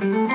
Good.